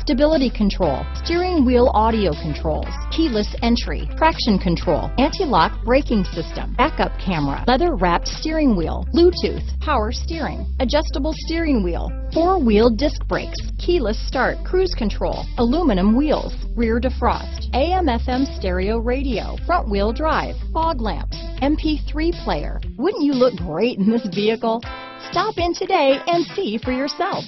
stability control, steering wheel audio controls, keyless entry, traction control, anti-lock braking system, backup camera, leather wrapped steering wheel, Bluetooth, power steering, adjustable steering wheel, four-wheel disc brakes, keyless start, cruise control, aluminum wheels, rear defrost, AM FM stereo radio, front wheel drive, fog lamps, MP3 player. Wouldn't you look great in this vehicle? Stop in today and see for yourself.